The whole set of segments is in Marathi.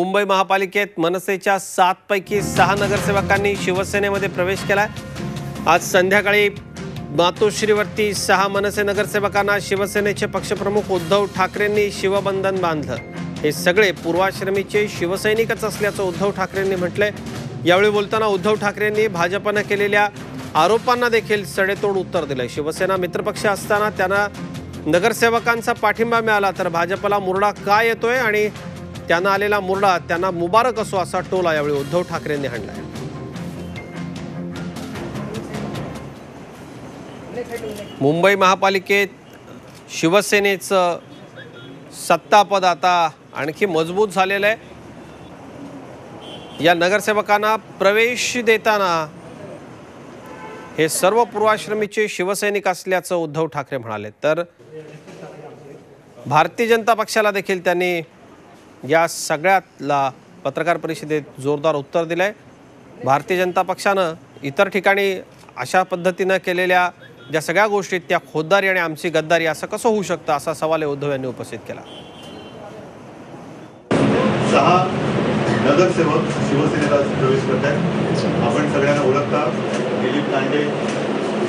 मुंबई महापालिकेत मनसेच्या सातपैकी सहा नगरसेवकांनी शिवसेनेमध्ये प्रवेश केला आज संध्याकाळी मातोश्रीवरती सहा मनसे नगरसेवकांना शिवसेनेचे पक्षप्रमुख उद्धव ठाकरेंनी शिवबंधन बांधलं. हे सगळे पूर्वाश्रमीचे शिवसैनिकच असल्याचं उद्धव ठाकरेंनी म्हटलंय. यावेळी बोलताना उद्धव ठाकरेंनी भाजपनं केलेल्या आरोपांना देखील सडेतोड उत्तर दिलंय. शिवसेना मित्रपक्ष असताना त्यांना नगरसेवकांचा पाठिंबा मिळाला तर भाजपला मुरडा का येतोय? आणि त्यांना आलेला मुरडा त्यांना मुबारक असो असा टोला यावेळी उद्धव ठाकरेंनी हाणला मुंबई महापालिकेत शिवसेनेचं सत्तापद आता आणखी मजबूत झालेलं आहे. या नगरसेवकांना प्रवेश देताना हे सर्व पूर्वाश्रमीचे शिवसैनिक असल्याचं उद्धव ठाकरे म्हणाले. तर भारतीय जनता पक्षाला देखील त्यांनी या सगळ्यातला पत्रकार परिषदेत जोरदार उत्तर दिलंय. भारतीय जनता पक्षानं इतर ठिकाणी अशा पद्धतीनं केलेल्या ज्या सगळ्या गोष्टी त्या खोददारी आणि आमची गद्दारी असं कसं होऊ शकतं असा सवाल आहे उद्धव यांनी उपस्थित केला. सहा नगरसेवक शिवसेनेला प्रवेश करत आहेत आपण सगळ्यांना ओळखता. दिलीप तांडे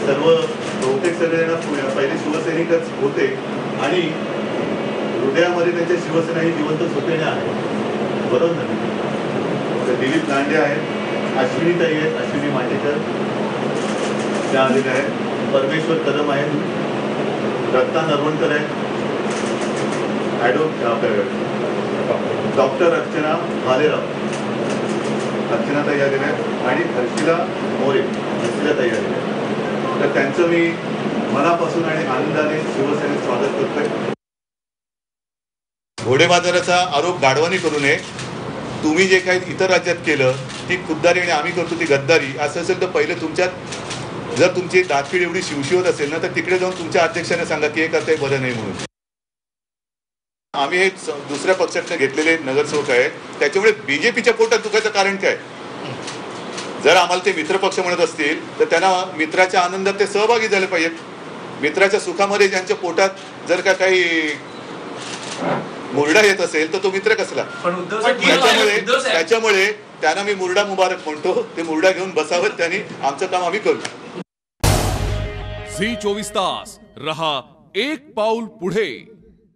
सर्व बहुतेक सगळ्यांना पहिले शिवसैनिकच होते. आणि हृदयामध्ये त्यांच्या शिवसेना ही जिवंत स्वतःने आहे. बरोबर ना? तर दिलीप लांडे आहेत अश्विनी ताई आहेत अश्विनी माटेकर त्या आलेल्या आहेत. परमेश्वर कदम आहेत. रत्ना नरवणकर आहेत. ॲडो डॉक्टर अर्चना भालेराव. अर्चना ताई आलेल्या आहेत. आणि हर्षिला मोरे. हर्षिला ताई आलेल्या आहेत. तर त्यांचं मी मनापासून आणि आनंदाने शिवसेनेत स्वागत करतोय. घोडेबाजाराचा आरोप गाढवानी करू नये. तुम्ही जे काही इतर राज्यात केलं ती खुद्दारी आणि आम्ही करतो ती गद्दारी असं असेल तर पहिलं तुमच्यात जर तुमची दातखीड एवढी शिवशिवत असेल ना तर तिकडे जाऊन तुमच्या अध्यक्षाने सांगा की हे करता बरं नाही म्हणून. आम्ही हे दुसऱ्या पक्षातनं घेतलेले नगरसेवक आहेत. त्याच्यामुळे बीजेपीच्या पोटात दुखायचं कारण काय? जर आम्हाला ते मित्रपक्ष म्हणत असतील तर त्यांना मित्राच्या आनंदात ते सहभागी झाले पाहिजेत. मित्राच्या सुखामध्ये ज्यांच्या पोटात जर का काही मुरडा येत असेल तर तो मित्र कसला? पण उद्धव साहेब त्याच्यामुळे त्याच्यामुळे त्यांना मी मुरडा मुबारक म्हणतो. ते मुरडा घेऊन बसावं त्यांनी आमचं काम आम्ही करू. झी चोवीस तास. रहा एक पाऊल पुढे.